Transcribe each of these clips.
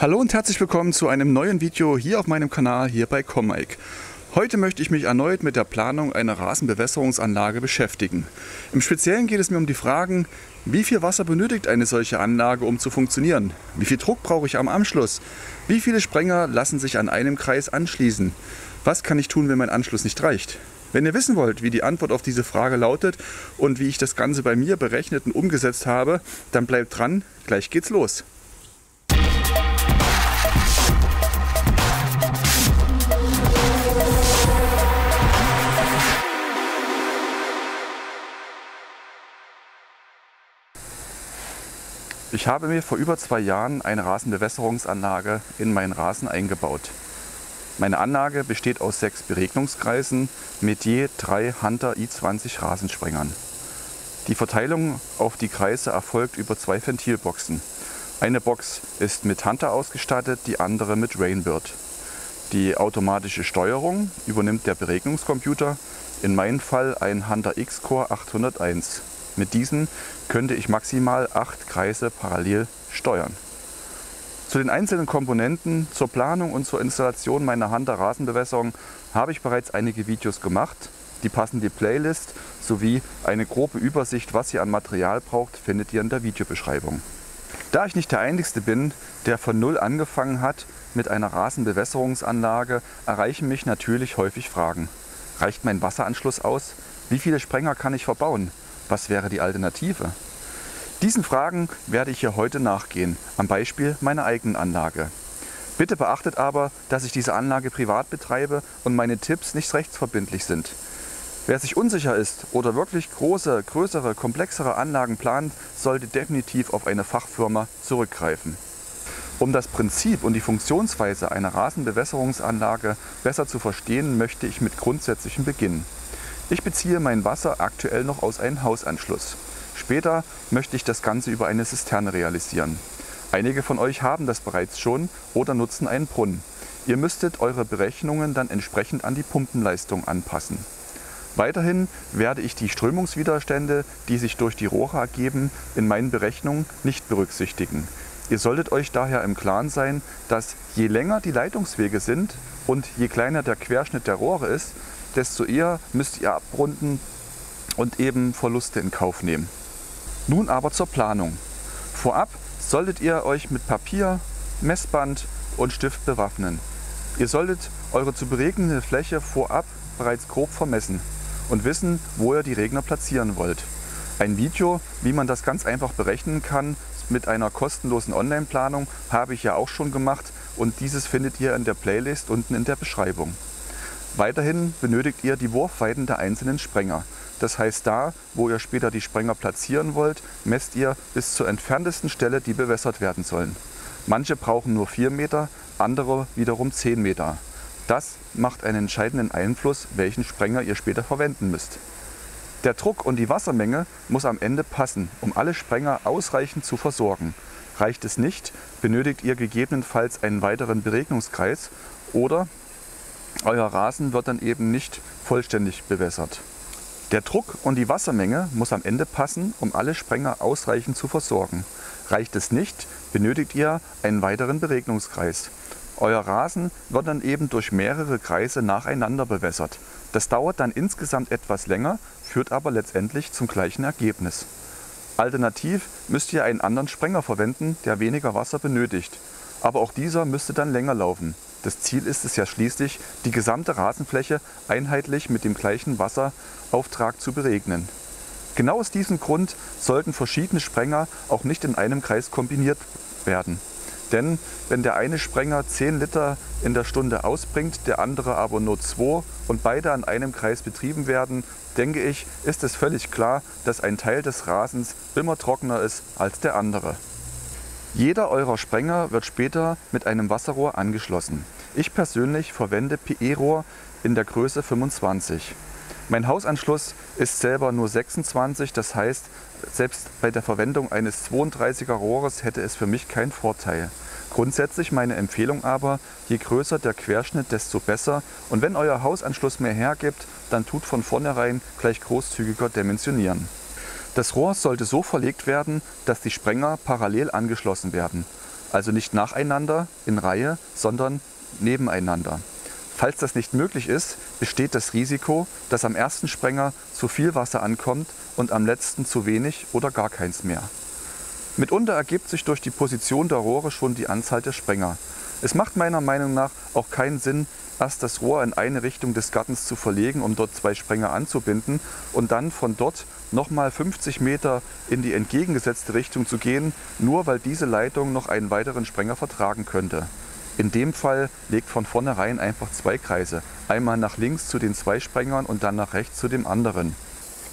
Hallo und herzlich willkommen zu einem neuen Video hier auf meinem Kanal hier bei Comic. Heute möchte ich mich erneut mit der Planung einer Rasenbewässerungsanlage beschäftigen. Im Speziellen geht es mir um die Fragen, wie viel Wasser benötigt eine solche Anlage, um zu funktionieren? Wie viel Druck brauche ich am Anschluss? Wie viele Sprenger lassen sich an einem Kreis anschließen? Was kann ich tun, wenn mein Anschluss nicht reicht? Wenn ihr wissen wollt, wie die Antwort auf diese Frage lautet und wie ich das Ganze bei mir berechnet und umgesetzt habe, dann bleibt dran, gleich geht's los. Ich habe mir vor über zwei Jahren eine Rasenbewässerungsanlage in meinen Rasen eingebaut. Meine Anlage besteht aus sechs Beregnungskreisen mit je drei Hunter i20 Rasensprengern. Die Verteilung auf die Kreise erfolgt über zwei Ventilboxen. Eine Box ist mit Hunter ausgestattet, die andere mit Rainbird. Die automatische Steuerung übernimmt der Beregnungscomputer, in meinem Fall ein Hunter X-Core 801. Mit diesen könnte ich maximal acht Kreise parallel steuern. Zu den einzelnen Komponenten, zur Planung und zur Installation meiner Hunter Rasenbewässerung habe ich bereits einige Videos gemacht. Die passende Playlist sowie eine grobe Übersicht, was ihr an Material braucht, findet ihr in der Videobeschreibung. Da ich nicht der Einzige bin, der von Null angefangen hat mit einer Rasenbewässerungsanlage, erreichen mich natürlich häufig Fragen. Reicht mein Wasseranschluss aus? Wie viele Sprenger kann ich verbauen? Was wäre die Alternative? Diesen Fragen werde ich hier heute nachgehen, am Beispiel meiner eigenen Anlage. Bitte beachtet aber, dass ich diese Anlage privat betreibe und meine Tipps nicht rechtsverbindlich sind. Wer sich unsicher ist oder wirklich große, größere, komplexere Anlagen plant, sollte definitiv auf eine Fachfirma zurückgreifen. Um das Prinzip und die Funktionsweise einer Rasenbewässerungsanlage besser zu verstehen, möchte ich mit Grundsätzlichem beginnen. Ich beziehe mein Wasser aktuell noch aus einem Hausanschluss. Später möchte ich das Ganze über eine Zisterne realisieren. Einige von euch haben das bereits schon oder nutzen einen Brunnen. Ihr müsstet eure Berechnungen dann entsprechend an die Pumpenleistung anpassen. Weiterhin werde ich die Strömungswiderstände, die sich durch die Rohre ergeben, in meinen Berechnungen nicht berücksichtigen. Ihr solltet euch daher im Klaren sein, dass je länger die Leitungswege sind und je kleiner der Querschnitt der Rohre ist, desto eher müsst ihr abrunden und eben Verluste in Kauf nehmen. Nun aber zur Planung. Vorab solltet ihr euch mit Papier, Messband und Stift bewaffnen. Ihr solltet eure zu beregnende Fläche vorab bereits grob vermessen und wissen, wo ihr die Regner platzieren wollt. Ein Video, wie man das ganz einfach berechnen kann, mit einer kostenlosen Online-Planung habe ich ja auch schon gemacht und dieses findet ihr in der Playlist unten in der Beschreibung. Weiterhin benötigt ihr die Wurfweiten der einzelnen Sprenger. Das heißt, da, wo ihr später die Sprenger platzieren wollt, messt ihr bis zur entferntesten Stelle, die bewässert werden sollen. Manche brauchen nur 4 Meter, andere wiederum 10 Meter. Das macht einen entscheidenden Einfluss, welchen Sprenger ihr später verwenden müsst. Der Druck und die Wassermenge muss am Ende passen, um alle Sprenger ausreichend zu versorgen. Reicht es nicht, benötigt ihr gegebenenfalls einen weiteren Beregnungskreis oder euer Rasen wird dann eben nicht vollständig bewässert. Der Druck und die Wassermenge muss am Ende passen, um alle Sprenger ausreichend zu versorgen. Reicht es nicht, benötigt ihr einen weiteren Beregnungskreis. Euer Rasen wird dann eben durch mehrere Kreise nacheinander bewässert. Das dauert dann insgesamt etwas länger, führt aber letztendlich zum gleichen Ergebnis. Alternativ müsst ihr einen anderen Sprenger verwenden, der weniger Wasser benötigt. Aber auch dieser müsste dann länger laufen. Das Ziel ist es ja schließlich, die gesamte Rasenfläche einheitlich mit dem gleichen Wasserauftrag zu beregnen. Genau aus diesem Grund sollten verschiedene Sprenger auch nicht in einem Kreis kombiniert werden. Denn wenn der eine Sprenger 10 Liter in der Stunde ausbringt, der andere aber nur 2 und beide an einem Kreis betrieben werden, denke ich, ist es völlig klar, dass ein Teil des Rasens immer trockener ist als der andere. Jeder eurer Sprenger wird später mit einem Wasserrohr angeschlossen. Ich persönlich verwende PE-Rohr in der Größe 25. Mein Hausanschluss ist selber nur 26, das heißt, selbst bei der Verwendung eines 32er Rohres hätte es für mich keinen Vorteil. Grundsätzlich meine Empfehlung aber, je größer der Querschnitt, desto besser und wenn euer Hausanschluss mehr hergibt, dann tut von vornherein gleich großzügiger dimensionieren. Das Rohr sollte so verlegt werden, dass die Sprenger parallel angeschlossen werden, also nicht nacheinander in Reihe, sondern nebeneinander. Falls das nicht möglich ist, besteht das Risiko, dass am ersten Sprenger zu viel Wasser ankommt und am letzten zu wenig oder gar keins mehr. Mitunter ergibt sich durch die Position der Rohre schon die Anzahl der Sprenger. Es macht meiner Meinung nach auch keinen Sinn, erst das Rohr in eine Richtung des Gartens zu verlegen, um dort zwei Sprenger anzubinden und dann von dort nochmal 50 Meter in die entgegengesetzte Richtung zu gehen, nur weil diese Leitung noch einen weiteren Sprenger vertragen könnte. In dem Fall legt von vornherein einfach zwei Kreise, einmal nach links zu den zwei Sprengern und dann nach rechts zu dem anderen.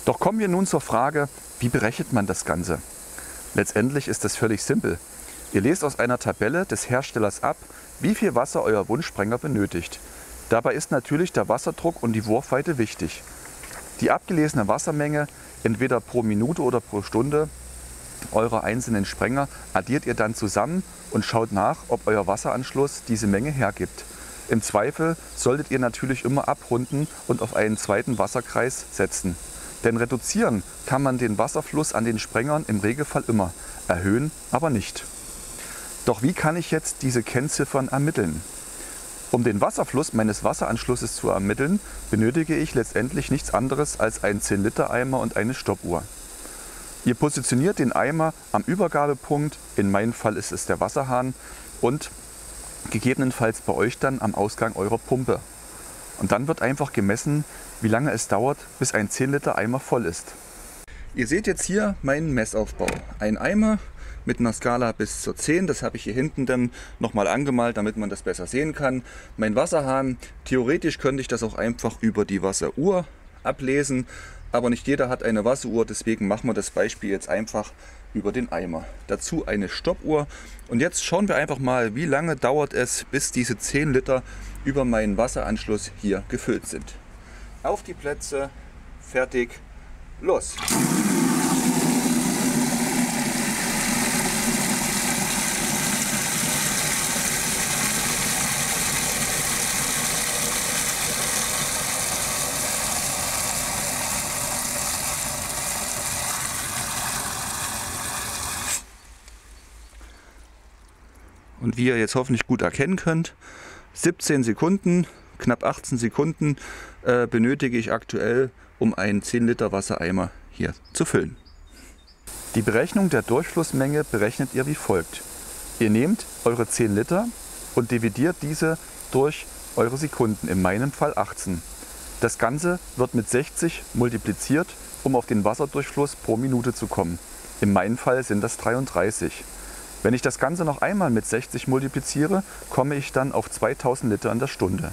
Doch kommen wir nun zur Frage, wie berechnet man das Ganze? Letztendlich ist das völlig simpel. Ihr lest aus einer Tabelle des Herstellers ab, wie viel Wasser euer Wunschsprenger benötigt. Dabei ist natürlich der Wasserdruck und die Wurfweite wichtig. Die abgelesene Wassermenge, entweder pro Minute oder pro Stunde eurer einzelnen Sprenger, addiert ihr dann zusammen und schaut nach, ob euer Wasseranschluss diese Menge hergibt. Im Zweifel solltet ihr natürlich immer abrunden und auf einen zweiten Wasserkreis setzen. Denn reduzieren kann man den Wasserfluss an den Sprengern im Regelfall immer, erhöhen aber nicht. Doch wie kann ich jetzt diese Kennziffern ermitteln? Um den Wasserfluss meines Wasseranschlusses zu ermitteln, benötige ich letztendlich nichts anderes als einen 10-Liter-Eimer und eine Stoppuhr. Ihr positioniert den Eimer am Übergabepunkt, in meinem Fall ist es der Wasserhahn, und gegebenenfalls bei euch dann am Ausgang eurer Pumpe. Und dann wird einfach gemessen, wie lange es dauert, bis ein 10-Liter-Eimer voll ist. Ihr seht jetzt hier meinen Messaufbau. Ein Eimer mit einer Skala bis zur 10. Das habe ich hier hinten dann nochmal angemalt, damit man das besser sehen kann. Mein Wasserhahn, theoretisch könnte ich das auch einfach über die Wasseruhr ablesen, aber nicht jeder hat eine Wasseruhr, deswegen machen wir das Beispiel jetzt einfach über den Eimer. Dazu eine Stoppuhr und jetzt schauen wir einfach mal, wie lange dauert es, bis diese 10 Liter über meinen Wasseranschluss hier gefüllt sind. Auf die Plätze, fertig, los! Und wie ihr jetzt hoffentlich gut erkennen könnt, 17 Sekunden, knapp 18 Sekunden äh, benötige ich aktuell, um einen 10 Liter Wassereimer hier zu füllen. Die Berechnung der Durchflussmenge berechnet ihr wie folgt. Ihr nehmt eure 10 Liter und dividiert diese durch eure Sekunden, in meinem Fall 18. Das Ganze wird mit 60 multipliziert, um auf den Wasserdurchfluss pro Minute zu kommen. In meinem Fall sind das 33. Wenn ich das Ganze noch einmal mit 60 multipliziere, komme ich dann auf 2000 Liter in der Stunde.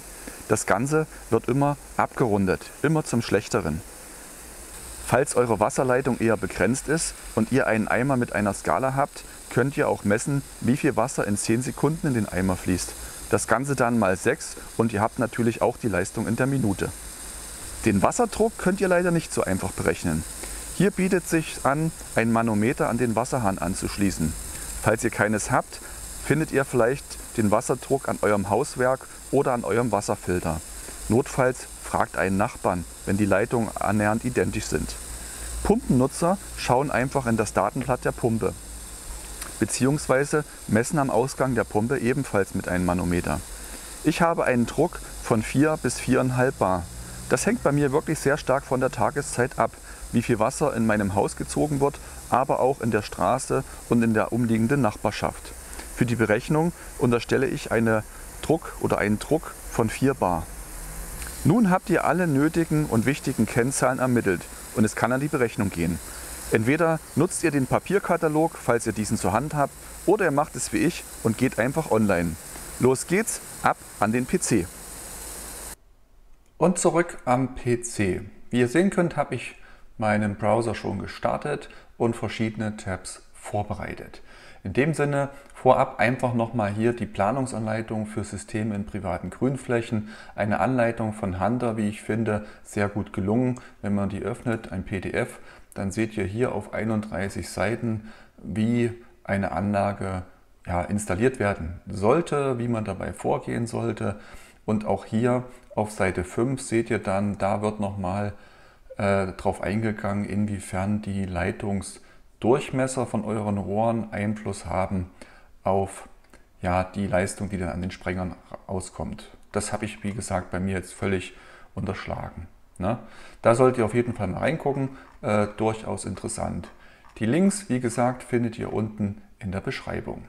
Das Ganze wird immer abgerundet, immer zum Schlechteren. Falls eure Wasserleitung eher begrenzt ist und ihr einen Eimer mit einer Skala habt, könnt ihr auch messen, wie viel Wasser in 10 Sekunden in den Eimer fließt. Das Ganze dann mal 6 und ihr habt natürlich auch die Leistung in der Minute. Den Wasserdruck könnt ihr leider nicht so einfach berechnen. Hier bietet sich an, ein Manometer an den Wasserhahn anzuschließen. Falls ihr keines habt, findet ihr vielleicht den Wasserdruck an eurem Hauswerk oder an eurem Wasserfilter. Notfalls fragt einen Nachbarn, wenn die Leitungen annähernd identisch sind. Pumpennutzer schauen einfach in das Datenblatt der Pumpe bzw. messen am Ausgang der Pumpe ebenfalls mit einem Manometer. Ich habe einen Druck von 4 bis 4,5 bar. Das hängt bei mir wirklich sehr stark von der Tageszeit ab, wie viel Wasser in meinem Haus gezogen wird, aber auch in der Straße und in der umliegenden Nachbarschaft. Für die Berechnung unterstelle ich eine Druck oder einen Druck von 4 bar. Nun habt ihr alle nötigen und wichtigen Kennzahlen ermittelt und es kann an die Berechnung gehen. Entweder nutzt ihr den Papierkatalog, falls ihr diesen zur Hand habt, oder ihr macht es wie ich und geht einfach online. Los geht's, ab an den PC. Und zurück am PC. Wie ihr sehen könnt, habe ich meinen Browser schon gestartet und verschiedene Tabs vorbereitet. In dem Sinne vorab einfach nochmal hier die Planungsanleitung für Systeme in privaten Grünflächen. Eine Anleitung von Hunter, wie ich finde, sehr gut gelungen. Wenn man die öffnet, ein PDF, dann seht ihr hier auf 31 Seiten, wie eine Anlage ja, installiert werden sollte, wie man dabei vorgehen sollte. Und auch hier auf Seite 5 seht ihr dann, da wird nochmal äh, darauf eingegangen, inwiefern die Leitungsdurchmesser von euren Rohren Einfluss haben auf ja, die Leistung, die dann an den Sprengern auskommt. Das habe ich, wie gesagt, bei mir jetzt völlig unterschlagen. Ne? Da solltet ihr auf jeden Fall mal reingucken, äh, durchaus interessant. Die Links, wie gesagt, findet ihr unten in der Beschreibung.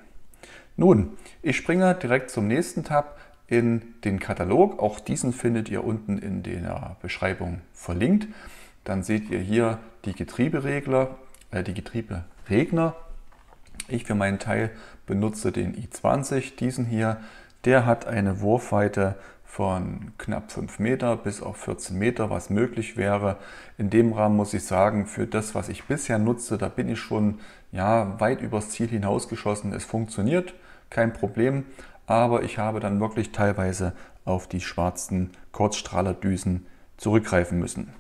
Nun, ich springe direkt zum nächsten Tab in den Katalog. Auch diesen findet ihr unten in der Beschreibung verlinkt. Dann seht ihr hier die Getrieberegler, äh, die Getrieberegner. Ich für meinen Teil benutze den i20, diesen hier. Der hat eine Wurfweite von knapp 5 Meter bis auf 14 Meter, was möglich wäre. In dem Rahmen muss ich sagen, für das, was ich bisher nutze, da bin ich schon ja, weit übers Ziel hinausgeschossen. Es funktioniert, kein Problem, aber ich habe dann wirklich teilweise auf die schwarzen Kurzstrahlerdüsen zurückgreifen müssen.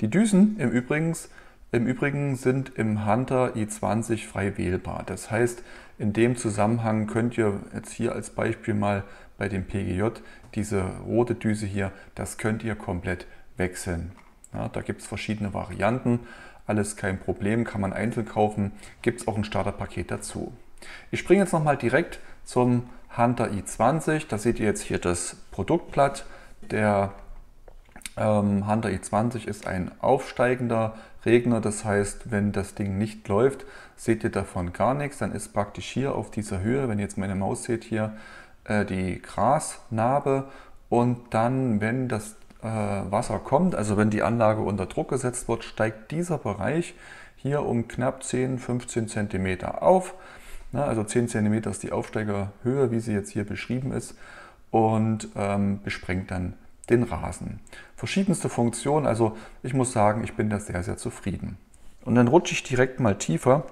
Die Düsen im Übrigen, im Übrigen sind im Hunter i20 frei wählbar. Das heißt, in dem Zusammenhang könnt ihr jetzt hier als Beispiel mal bei dem PGJ diese rote Düse hier, das könnt ihr komplett wechseln. Ja, da gibt es verschiedene Varianten, alles kein Problem, kann man einzeln kaufen, gibt es auch ein Starterpaket dazu. Ich springe jetzt nochmal direkt zum Hunter i20, da seht ihr jetzt hier das Produktblatt. Der ähm, Hunter i20 ist ein aufsteigender Regner, das heißt, wenn das Ding nicht läuft, seht ihr davon gar nichts. Dann ist praktisch hier auf dieser Höhe, wenn ihr jetzt meine Maus seht hier, äh, die Grasnarbe und dann, wenn das äh, Wasser kommt, also wenn die Anlage unter Druck gesetzt wird, steigt dieser Bereich hier um knapp 10, 15 cm auf. Na, also 10 cm ist die Aufsteigerhöhe, wie sie jetzt hier beschrieben ist und ähm, besprengt dann den Rasen. Verschiedenste Funktionen, also ich muss sagen, ich bin da sehr, sehr zufrieden. Und dann rutsche ich direkt mal tiefer,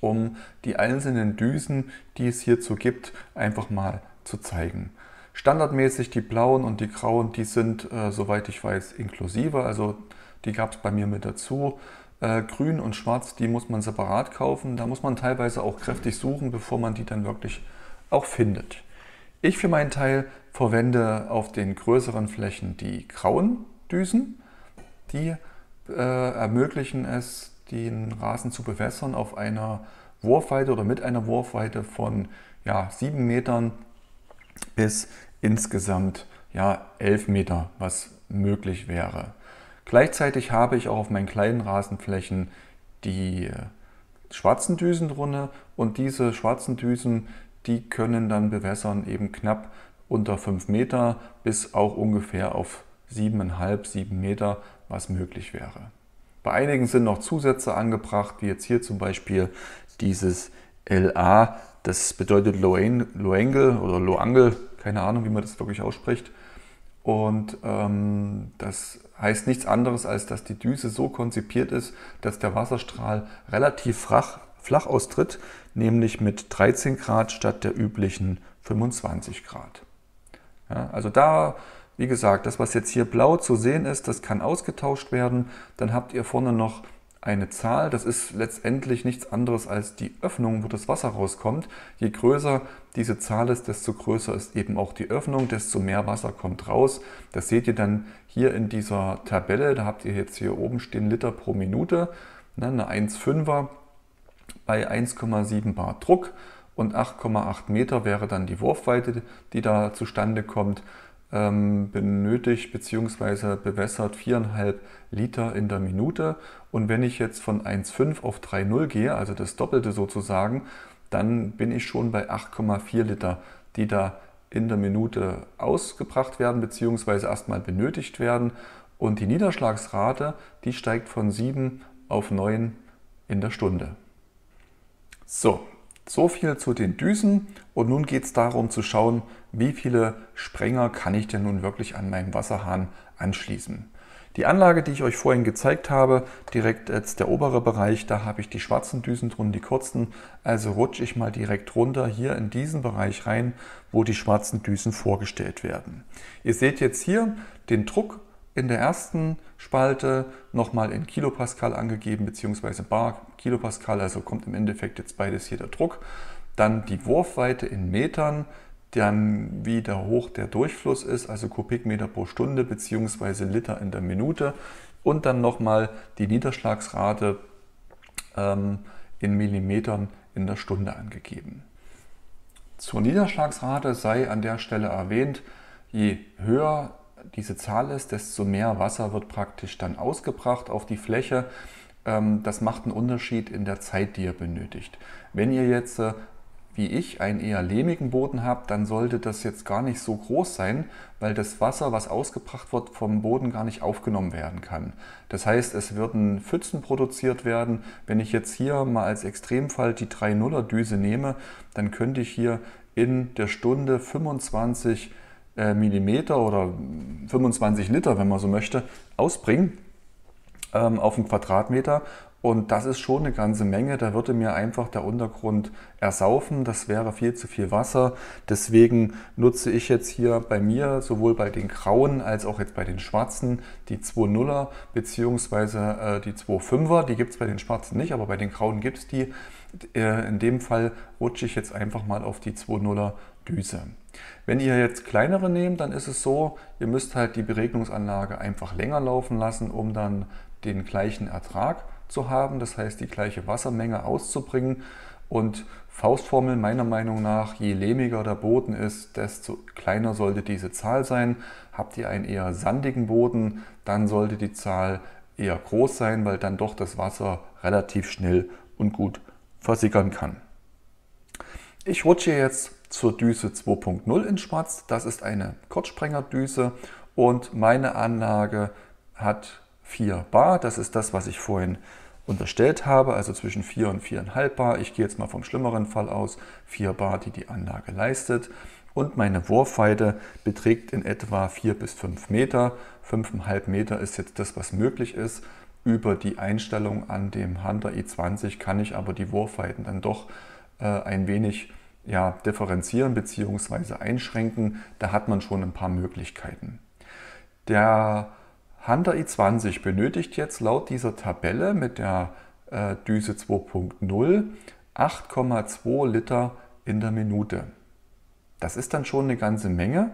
um die einzelnen Düsen, die es hierzu gibt, einfach mal zu zeigen. Standardmäßig die blauen und die grauen, die sind, äh, soweit ich weiß, inklusive, also die gab es bei mir mit dazu. Äh, grün und schwarz, die muss man separat kaufen. Da muss man teilweise auch kräftig suchen, bevor man die dann wirklich auch findet. Ich für meinen Teil verwende auf den größeren Flächen die grauen Düsen. Die äh, ermöglichen es, den Rasen zu bewässern auf einer Wurfweite oder mit einer Wurfweite von ja, 7 Metern bis insgesamt ja, 11 Meter, was möglich wäre. Gleichzeitig habe ich auch auf meinen kleinen Rasenflächen die schwarzen Düsen drunter und diese schwarzen Düsen, die können dann bewässern eben knapp unter 5 Meter bis auch ungefähr auf 7,5, 7 Meter, was möglich wäre. Bei einigen sind noch Zusätze angebracht, wie jetzt hier zum Beispiel dieses LA, das bedeutet Low Angle oder Low Angle, keine Ahnung, wie man das wirklich ausspricht. Und ähm, das heißt nichts anderes, als dass die Düse so konzipiert ist, dass der Wasserstrahl relativ flach, flach austritt, nämlich mit 13 Grad statt der üblichen 25 Grad. Ja, also da, wie gesagt, das was jetzt hier blau zu sehen ist, das kann ausgetauscht werden. Dann habt ihr vorne noch eine Zahl, das ist letztendlich nichts anderes als die Öffnung, wo das Wasser rauskommt. Je größer diese Zahl ist, desto größer ist eben auch die Öffnung, desto mehr Wasser kommt raus. Das seht ihr dann hier in dieser Tabelle, da habt ihr jetzt hier oben stehen Liter pro Minute, ne, eine 1,5er bei 1,7 Bar Druck und 8,8 Meter wäre dann die Wurfweite, die da zustande kommt. Ähm, benötigt bzw. bewässert 4,5 Liter in der Minute. Und wenn ich jetzt von 1,5 auf 3,0 gehe, also das Doppelte sozusagen, dann bin ich schon bei 8,4 Liter, die da in der Minute ausgebracht werden bzw. erstmal benötigt werden. Und die Niederschlagsrate, die steigt von 7 auf 9 in der Stunde. So, so viel zu den Düsen und nun geht es darum zu schauen, wie viele Sprenger kann ich denn nun wirklich an meinen Wasserhahn anschließen. Die Anlage, die ich euch vorhin gezeigt habe, direkt jetzt der obere Bereich, da habe ich die schwarzen Düsen drin, die kurzen. Also rutsche ich mal direkt runter hier in diesen Bereich rein, wo die schwarzen Düsen vorgestellt werden. Ihr seht jetzt hier den Druck in der ersten Spalte nochmal in Kilopascal angegeben, beziehungsweise Bar Kilopascal, also kommt im Endeffekt jetzt beides hier der Druck. Dann die Wurfweite in Metern, dann wie der hoch der Durchfluss ist, also Kubikmeter pro Stunde, beziehungsweise Liter in der Minute. und dann nochmal die Niederschlagsrate ähm, in Millimetern in der Stunde angegeben. Zur Niederschlagsrate sei an der Stelle erwähnt, je höher diese Zahl ist, desto mehr Wasser wird praktisch dann ausgebracht auf die Fläche. Ähm, das macht einen Unterschied in der Zeit, die ihr benötigt. Wenn ihr jetzt äh, wie ich einen eher lehmigen Boden habt, dann sollte das jetzt gar nicht so groß sein, weil das Wasser, was ausgebracht wird, vom Boden gar nicht aufgenommen werden kann. Das heißt, es würden Pfützen produziert werden. Wenn ich jetzt hier mal als Extremfall die 3,0er Düse nehme, dann könnte ich hier in der Stunde 25 äh, Millimeter oder 25 Liter, wenn man so möchte, ausbringen ähm, auf einen Quadratmeter und das ist schon eine ganze Menge. Da würde mir einfach der Untergrund ersaufen. Das wäre viel zu viel Wasser. Deswegen nutze ich jetzt hier bei mir sowohl bei den grauen als auch jetzt bei den schwarzen die 2.0er bzw. Äh, die 2.5er. Die gibt es bei den schwarzen nicht, aber bei den grauen gibt es die. Äh, in dem Fall rutsche ich jetzt einfach mal auf die 2.0er Düse. Wenn ihr jetzt kleinere nehmt, dann ist es so, ihr müsst halt die Beregnungsanlage einfach länger laufen lassen, um dann den gleichen Ertrag zu haben, das heißt die gleiche Wassermenge auszubringen. Und Faustformel meiner Meinung nach, je lehmiger der Boden ist, desto kleiner sollte diese Zahl sein. Habt ihr einen eher sandigen Boden, dann sollte die Zahl eher groß sein, weil dann doch das Wasser relativ schnell und gut versickern kann. Ich rutsche jetzt zur Düse 2.0 in Schwarz. Das ist eine Kurzsprengerdüse und meine Anlage hat 4 Bar. Das ist das, was ich vorhin unterstellt habe, also zwischen 4 und 4,5 Bar. Ich gehe jetzt mal vom schlimmeren Fall aus, 4 Bar, die die Anlage leistet. Und meine Wurfweite beträgt in etwa 4 bis 5 Meter. 5,5 Meter ist jetzt das, was möglich ist. Über die Einstellung an dem Hunter i20 kann ich aber die Wurfweiten dann doch äh, ein wenig ja, differenzieren bzw. einschränken. Da hat man schon ein paar Möglichkeiten. Der Hunter i20 benötigt jetzt laut dieser Tabelle mit der äh, Düse 2.0 8,2 Liter in der Minute. Das ist dann schon eine ganze Menge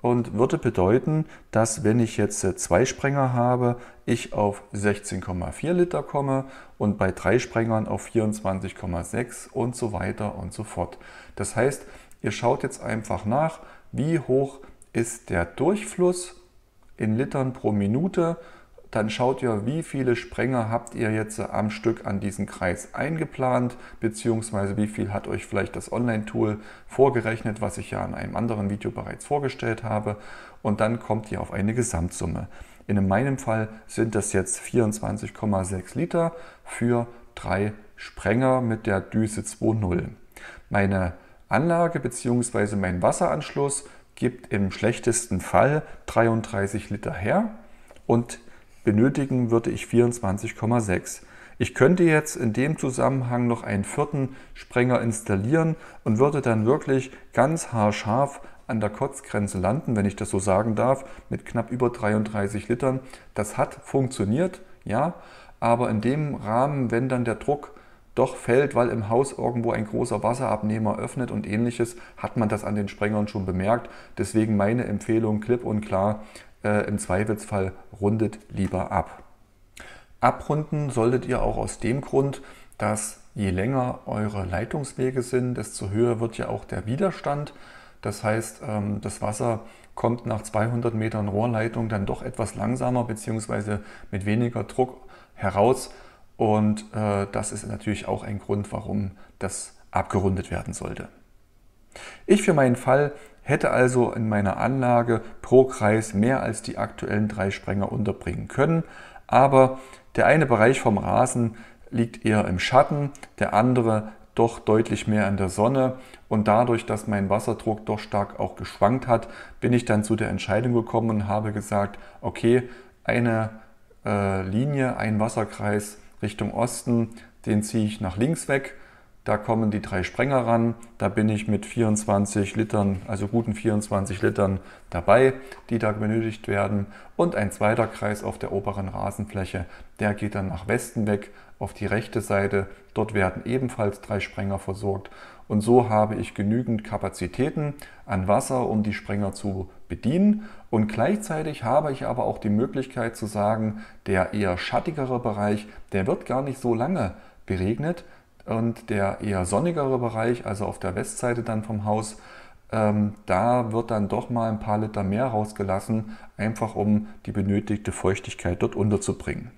und würde bedeuten, dass wenn ich jetzt äh, zwei Sprenger habe, ich auf 16,4 Liter komme und bei drei Sprengern auf 24,6 und so weiter und so fort. Das heißt, ihr schaut jetzt einfach nach, wie hoch ist der Durchfluss in Litern pro Minute. Dann schaut ihr, wie viele Sprenger habt ihr jetzt am Stück an diesen Kreis eingeplant, beziehungsweise wie viel hat euch vielleicht das Online-Tool vorgerechnet, was ich ja in einem anderen Video bereits vorgestellt habe. Und dann kommt ihr auf eine Gesamtsumme. In meinem Fall sind das jetzt 24,6 Liter für drei Sprenger mit der Düse 2.0. Meine Anlage bzw. mein Wasseranschluss gibt im schlechtesten Fall 33 Liter her und benötigen würde ich 24,6. Ich könnte jetzt in dem Zusammenhang noch einen vierten Sprenger installieren und würde dann wirklich ganz haarscharf an der Kotzgrenze landen, wenn ich das so sagen darf, mit knapp über 33 Litern. Das hat funktioniert, ja, aber in dem Rahmen, wenn dann der Druck doch fällt, weil im Haus irgendwo ein großer Wasserabnehmer öffnet und ähnliches, hat man das an den Sprengern schon bemerkt. Deswegen meine Empfehlung klipp und klar, äh, im Zweifelsfall rundet lieber ab. Abrunden solltet ihr auch aus dem Grund, dass je länger eure Leitungswege sind, desto höher wird ja auch der Widerstand. Das heißt, ähm, das Wasser kommt nach 200 Metern Rohrleitung dann doch etwas langsamer bzw. mit weniger Druck heraus und äh, das ist natürlich auch ein Grund, warum das abgerundet werden sollte. Ich für meinen Fall hätte also in meiner Anlage pro Kreis mehr als die aktuellen drei Sprenger unterbringen können, aber der eine Bereich vom Rasen liegt eher im Schatten, der andere doch deutlich mehr in der Sonne und dadurch, dass mein Wasserdruck doch stark auch geschwankt hat, bin ich dann zu der Entscheidung gekommen und habe gesagt, okay, eine äh, Linie, ein Wasserkreis Richtung Osten, den ziehe ich nach links weg. Da kommen die drei Sprenger ran. Da bin ich mit 24 Litern, also guten 24 Litern dabei, die da benötigt werden. Und ein zweiter Kreis auf der oberen Rasenfläche, der geht dann nach Westen weg auf die rechte Seite. Dort werden ebenfalls drei Sprenger versorgt. und so habe ich genügend Kapazitäten an Wasser, um die Sprenger zu bedienen und gleichzeitig habe ich aber auch die Möglichkeit zu sagen, der eher schattigere Bereich, der wird gar nicht so lange beregnet und der eher sonnigere Bereich, also auf der Westseite dann vom Haus, ähm, da wird dann doch mal ein paar Liter mehr rausgelassen, einfach um die benötigte Feuchtigkeit dort unterzubringen.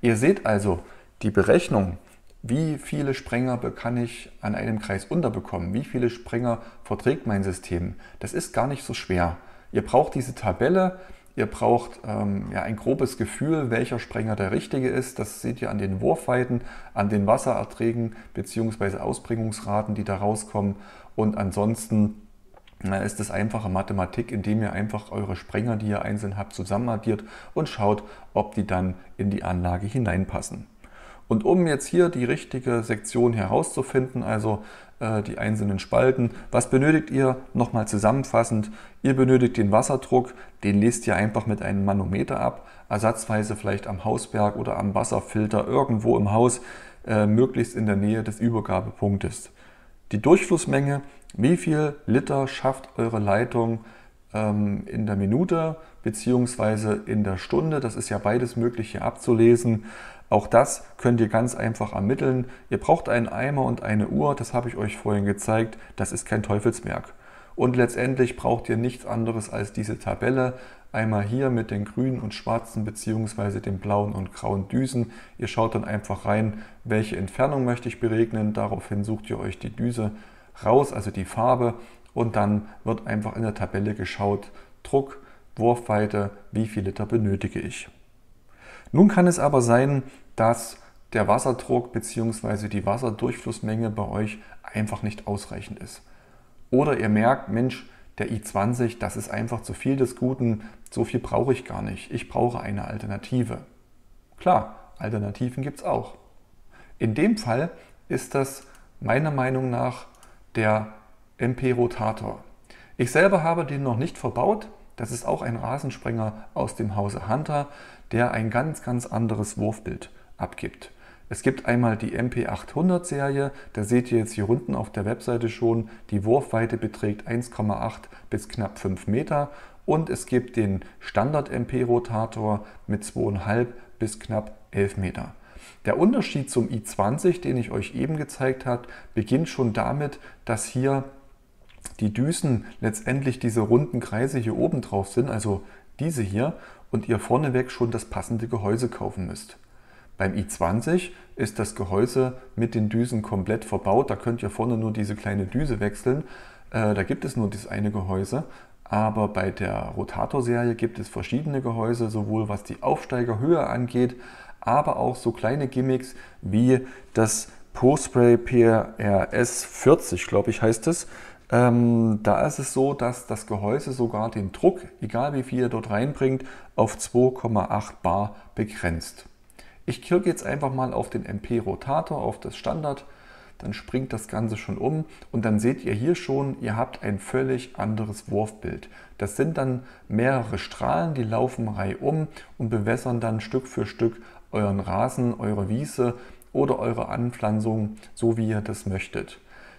Ihr seht also, die Berechnung, wie viele Sprenger kann ich an einem Kreis unterbekommen, wie viele Sprenger verträgt mein System, das ist gar nicht so schwer. Ihr braucht diese Tabelle, ihr braucht ähm, ja, ein grobes Gefühl, welcher Sprenger der richtige ist. Das seht ihr an den Wurfweiten, an den Wassererträgen bzw. Ausbringungsraten, die da rauskommen. Und ansonsten ist es einfache Mathematik, indem ihr einfach eure Sprenger, die ihr einzeln habt, zusammenaddiert und schaut, ob die dann in die Anlage hineinpassen. Und um jetzt hier die richtige Sektion herauszufinden, also die einzelnen Spalten, was benötigt ihr? Nochmal zusammenfassend, ihr benötigt den Wasserdruck, den lest ihr einfach mit einem Manometer ab, ersatzweise vielleicht am Hausberg oder am Wasserfilter irgendwo im Haus, äh, möglichst in der Nähe des Übergabepunktes. Die Durchflussmenge, wie viel Liter schafft eure Leitung ähm, in der Minute bzw. in der Stunde, das ist ja beides möglich hier abzulesen. Auch das könnt ihr ganz einfach ermitteln. Ihr braucht einen Eimer und eine Uhr, das habe ich euch vorhin gezeigt. Das ist kein Teufelsmerk. Und letztendlich braucht ihr nichts anderes als diese Tabelle. Einmal hier mit den grünen und schwarzen bzw. den blauen und grauen Düsen. Ihr schaut dann einfach rein, welche Entfernung möchte ich beregnen. Daraufhin sucht ihr euch die Düse raus, also die Farbe. Und dann wird einfach in der Tabelle geschaut, Druck, Wurfweite, wie viel Liter benötige ich. Nun kann es aber sein, dass der Wasserdruck bzw. die Wasserdurchflussmenge bei euch einfach nicht ausreichend ist. Oder ihr merkt, Mensch, der i20, das ist einfach zu viel des Guten, so viel brauche ich gar nicht. Ich brauche eine Alternative. Klar, Alternativen gibt es auch. In dem Fall ist das meiner Meinung nach der MP-Rotator. Ich selber habe den noch nicht verbaut. Das ist auch ein Rasensprenger aus dem Hause Hunter der ein ganz, ganz anderes Wurfbild abgibt. Es gibt einmal die MP800 Serie, da seht ihr jetzt hier unten auf der Webseite schon, die Wurfweite beträgt 1,8 bis knapp 5 Meter und es gibt den Standard MP Rotator mit 2,5 bis knapp 11 Meter. Der Unterschied zum i20, den ich euch eben gezeigt habe, beginnt schon damit, dass hier die Düsen letztendlich diese runden Kreise hier oben drauf sind, also diese hier, und ihr vorneweg schon das passende Gehäuse kaufen müsst. Beim i20 ist das Gehäuse mit den Düsen komplett verbaut. Da könnt ihr vorne nur diese kleine Düse wechseln. Äh, da gibt es nur das eine Gehäuse. Aber bei der Rotator-Serie gibt es verschiedene Gehäuse, sowohl was die Aufsteigerhöhe angeht, aber auch so kleine Gimmicks wie das ProSpray PRS 40, glaube ich, heißt es. Ähm, da ist es so, dass das Gehäuse sogar den Druck, egal wie viel ihr dort reinbringt, auf 2,8 Bar begrenzt. Ich klicke jetzt einfach mal auf den MP-Rotator, auf das Standard, dann springt das Ganze schon um und dann seht ihr hier schon, ihr habt ein völlig anderes Wurfbild. Das sind dann mehrere Strahlen, die laufen reihum und bewässern dann Stück für Stück euren Rasen, eure Wiese oder eure Anpflanzung, so wie ihr das möchtet.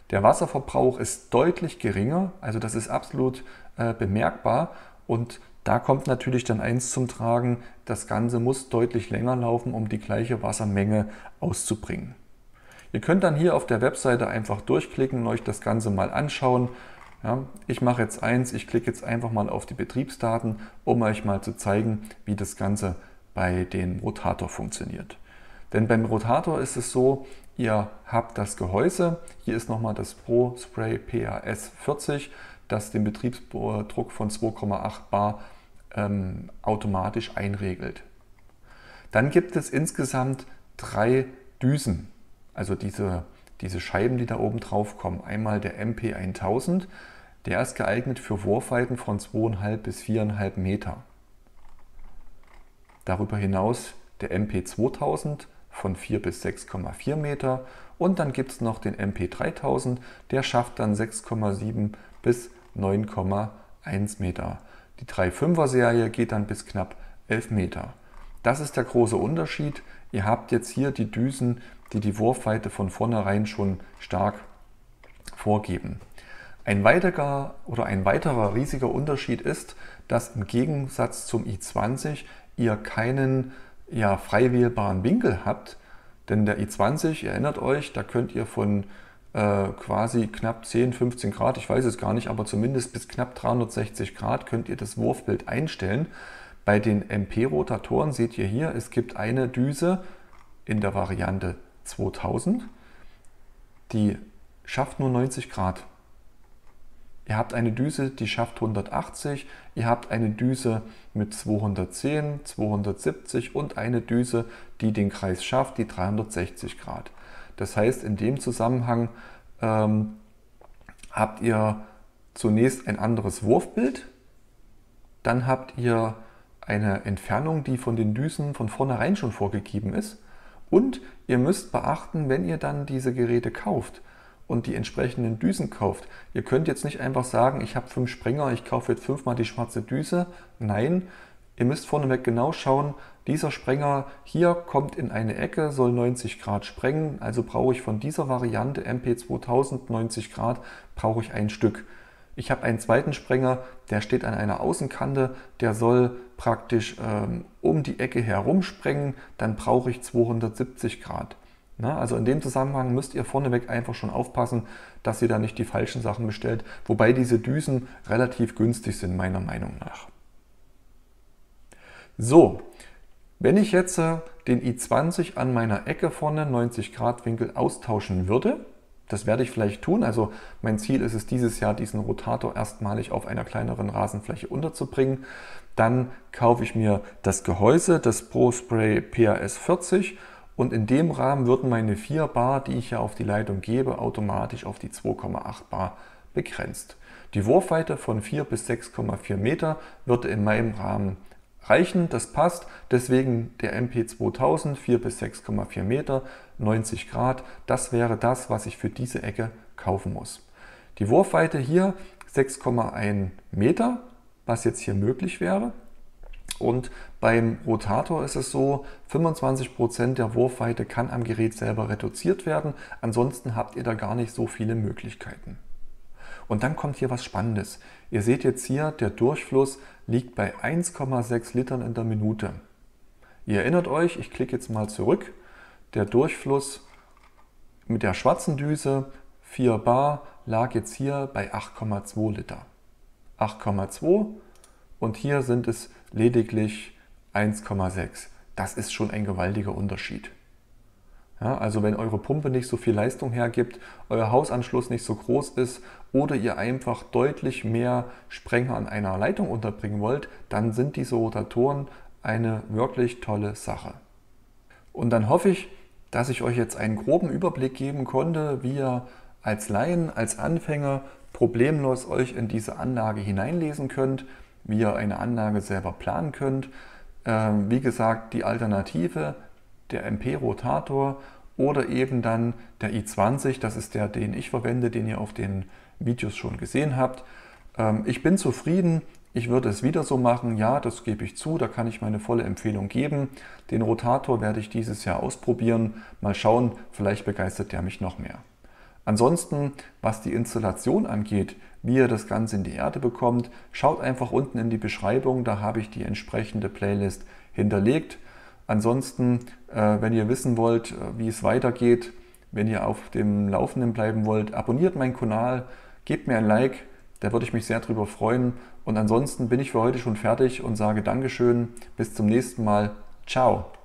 Der Wasserverbrauch ist deutlich geringer, also das ist absolut äh, bemerkbar und da kommt natürlich dann eins zum Tragen, das Ganze muss deutlich länger laufen, um die gleiche Wassermenge auszubringen. Ihr könnt dann hier auf der Webseite einfach durchklicken und euch das Ganze mal anschauen. Ja, ich mache jetzt eins, ich klicke jetzt einfach mal auf die Betriebsdaten, um euch mal zu zeigen, wie das Ganze bei dem Rotator funktioniert. Denn beim Rotator ist es so, ihr habt das Gehäuse, hier ist nochmal das Pro Spray PAS 40, das den Betriebsdruck von 2,8 Bar ähm, automatisch einregelt. Dann gibt es insgesamt drei Düsen, also diese, diese Scheiben, die da oben drauf kommen. Einmal der MP1000, der ist geeignet für Wurfweiten von 2,5 bis 4,5 Meter. Darüber hinaus der MP2000 von 4 bis 6,4 Meter und dann gibt es noch den MP3000, der schafft dann 6,7 bis 9,1 Meter. Die 3,5er Serie geht dann bis knapp 11 Meter. Das ist der große Unterschied. Ihr habt jetzt hier die Düsen, die die Wurfweite von vornherein schon stark vorgeben. Ein weiterer oder ein weiterer riesiger Unterschied ist, dass im Gegensatz zum i20 ihr keinen ja, frei wählbaren Winkel habt, denn der i20, ihr erinnert euch, da könnt ihr von äh, quasi knapp 10, 15 Grad, ich weiß es gar nicht, aber zumindest bis knapp 360 Grad könnt ihr das Wurfbild einstellen. Bei den MP-Rotatoren seht ihr hier, es gibt eine Düse in der Variante 2000, die schafft nur 90 Grad. Ihr habt eine Düse, die schafft 180, ihr habt eine Düse mit 210, 270 und eine Düse, die den Kreis schafft, die 360 Grad. Das heißt, in dem Zusammenhang ähm, habt ihr zunächst ein anderes Wurfbild, dann habt ihr eine Entfernung, die von den Düsen von vornherein schon vorgegeben ist. Und ihr müsst beachten, wenn ihr dann diese Geräte kauft und die entsprechenden Düsen kauft, ihr könnt jetzt nicht einfach sagen, ich habe fünf Springer, ich kaufe jetzt fünfmal die schwarze Düse. Nein, ihr müsst vorneweg genau schauen, dieser Sprenger hier kommt in eine Ecke, soll 90 Grad sprengen, also brauche ich von dieser Variante MP2000 90 Grad, brauche ich ein Stück. Ich habe einen zweiten Sprenger, der steht an einer Außenkante, der soll praktisch ähm, um die Ecke herum sprengen, dann brauche ich 270 Grad. Na, also in dem Zusammenhang müsst ihr vorneweg einfach schon aufpassen, dass ihr da nicht die falschen Sachen bestellt, wobei diese Düsen relativ günstig sind, meiner Meinung nach. So, wenn ich jetzt äh, den i20 an meiner Ecke vorne 90 Grad Winkel austauschen würde, das werde ich vielleicht tun. Also mein Ziel ist es dieses Jahr, diesen Rotator erstmalig auf einer kleineren Rasenfläche unterzubringen. Dann kaufe ich mir das Gehäuse, das ProSpray PAS 40 und in dem Rahmen würden meine 4 Bar, die ich ja auf die Leitung gebe, automatisch auf die 2,8 Bar begrenzt. Die Wurfweite von 4 bis 6,4 Meter würde in meinem Rahmen reichen, das passt. Deswegen der MP2000, 4 bis 6,4 Meter, 90 Grad. Das wäre das, was ich für diese Ecke kaufen muss. Die Wurfweite hier 6,1 Meter, was jetzt hier möglich wäre. Und beim Rotator ist es so, 25% der Wurfweite kann am Gerät selber reduziert werden. Ansonsten habt ihr da gar nicht so viele Möglichkeiten. Und dann kommt hier was Spannendes. Ihr seht jetzt hier, der Durchfluss liegt bei 1,6 Litern in der Minute. Ihr erinnert euch, ich klicke jetzt mal zurück, der Durchfluss mit der schwarzen Düse 4 Bar lag jetzt hier bei 8,2 Liter. 8,2 und hier sind es lediglich 1,6. Das ist schon ein gewaltiger Unterschied. Ja, also wenn eure Pumpe nicht so viel Leistung hergibt, euer Hausanschluss nicht so groß ist oder ihr einfach deutlich mehr Sprenger an einer Leitung unterbringen wollt, dann sind diese Rotatoren eine wirklich tolle Sache. Und dann hoffe ich, dass ich euch jetzt einen groben Überblick geben konnte, wie ihr als Laien, als Anfänger problemlos euch in diese Anlage hineinlesen könnt, wie ihr eine Anlage selber planen könnt. Ähm, wie gesagt, die Alternative der MP-Rotator oder eben dann der i20, das ist der, den ich verwende, den ihr auf den Videos schon gesehen habt. Ähm, ich bin zufrieden, ich würde es wieder so machen, ja, das gebe ich zu, da kann ich meine volle Empfehlung geben. Den Rotator werde ich dieses Jahr ausprobieren, mal schauen, vielleicht begeistert der mich noch mehr. Ansonsten, was die Installation angeht, wie ihr das Ganze in die Erde bekommt, schaut einfach unten in die Beschreibung, da habe ich die entsprechende Playlist hinterlegt. Ansonsten, äh, wenn ihr wissen wollt, äh, wie es weitergeht, wenn ihr auf dem Laufenden bleiben wollt, abonniert meinen Kanal, gebt mir ein Like, da würde ich mich sehr drüber freuen. Und ansonsten bin ich für heute schon fertig und sage Dankeschön, bis zum nächsten Mal, ciao.